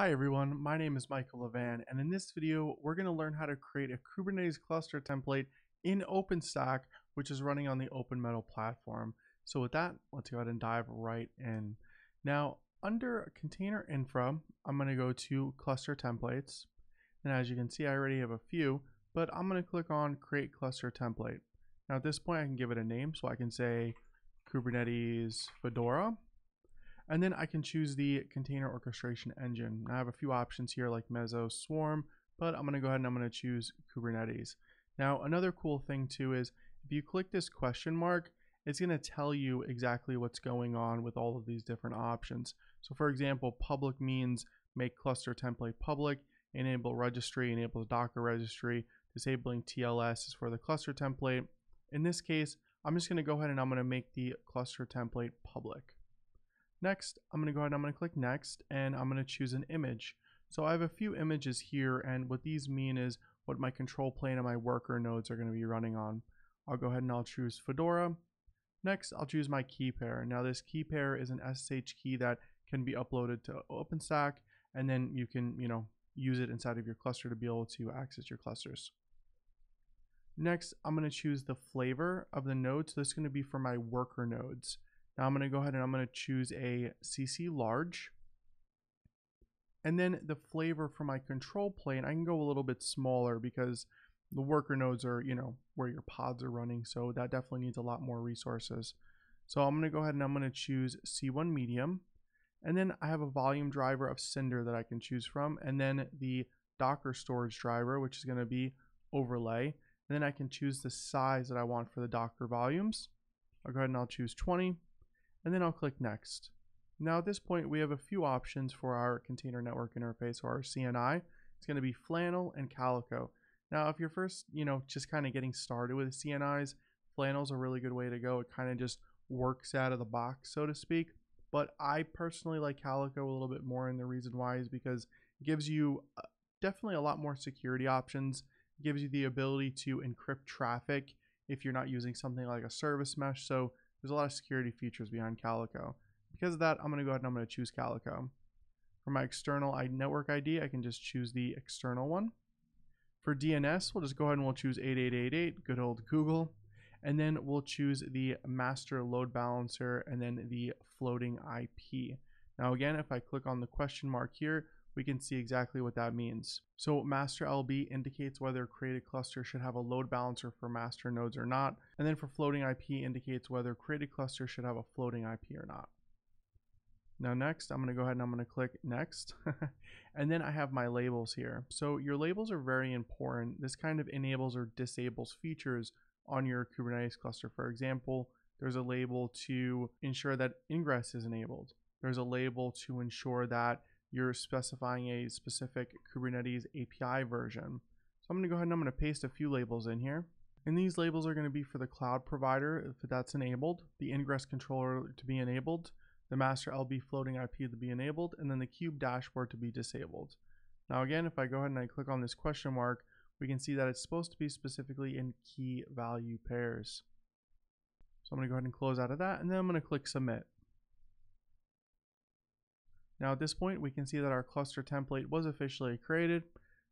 Hi everyone, my name is Michael Levan and in this video we're going to learn how to create a Kubernetes cluster template in OpenStack which is running on the OpenMetal platform. So with that, let's go ahead and dive right in. Now under container infra, I'm going to go to cluster templates and as you can see I already have a few but I'm going to click on create cluster template. Now at this point I can give it a name so I can say Kubernetes Fedora and then I can choose the container orchestration engine. I have a few options here like Mesos Swarm, but I'm gonna go ahead and I'm gonna choose Kubernetes. Now, another cool thing too is if you click this question mark, it's gonna tell you exactly what's going on with all of these different options. So for example, public means make cluster template public, enable registry, enable Docker registry, disabling TLS is for the cluster template. In this case, I'm just gonna go ahead and I'm gonna make the cluster template public. Next, I'm going to go ahead and I'm going to click next and I'm going to choose an image. So I have a few images here and what these mean is what my control plane and my worker nodes are going to be running on. I'll go ahead and I'll choose Fedora. Next, I'll choose my key pair. Now this key pair is an SSH key that can be uploaded to OpenStack and then you can, you know, use it inside of your cluster to be able to access your clusters. Next, I'm going to choose the flavor of the node. So this is going to be for my worker nodes. Now I'm going to go ahead and I'm going to choose a CC large. And then the flavor for my control plane, I can go a little bit smaller because the worker nodes are, you know, where your pods are running. So that definitely needs a lot more resources. So I'm going to go ahead and I'm going to choose C1 medium. And then I have a volume driver of Cinder that I can choose from. And then the Docker storage driver, which is going to be overlay. And then I can choose the size that I want for the Docker volumes. I'll go ahead and I'll choose 20 and then I'll click next. Now at this point we have a few options for our container network interface or our CNI. It's going to be Flannel and Calico. Now if you're first, you know, just kind of getting started with CNIs, Flannel's a really good way to go. It kind of just works out of the box, so to speak. But I personally like Calico a little bit more and the reason why is because it gives you uh, definitely a lot more security options. It gives you the ability to encrypt traffic if you're not using something like a service mesh. So there's a lot of security features behind Calico. Because of that, I'm going to go ahead and I'm going to choose Calico. For my external network ID, I can just choose the external one. For DNS, we'll just go ahead and we'll choose 8888, good old Google. And then we'll choose the master load balancer and then the floating IP. Now again, if I click on the question mark here, we can see exactly what that means. So master LB indicates whether a created cluster should have a load balancer for master nodes or not. And then for floating IP indicates whether created cluster should have a floating IP or not. Now next, I'm going to go ahead and I'm going to click next. and then I have my labels here. So your labels are very important. This kind of enables or disables features on your Kubernetes cluster. For example, there's a label to ensure that ingress is enabled. There's a label to ensure that you're specifying a specific Kubernetes API version. So I'm going to go ahead and I'm going to paste a few labels in here. And these labels are going to be for the cloud provider if that's enabled, the ingress controller to be enabled, the master LB floating IP to be enabled, and then the kube dashboard to be disabled. Now again, if I go ahead and I click on this question mark, we can see that it's supposed to be specifically in key value pairs. So I'm going to go ahead and close out of that, and then I'm going to click submit. Now at this point, we can see that our cluster template was officially created.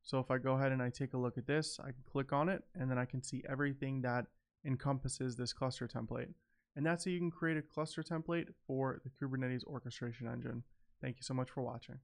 So if I go ahead and I take a look at this, I can click on it and then I can see everything that encompasses this cluster template. And that's how you can create a cluster template for the Kubernetes orchestration engine. Thank you so much for watching.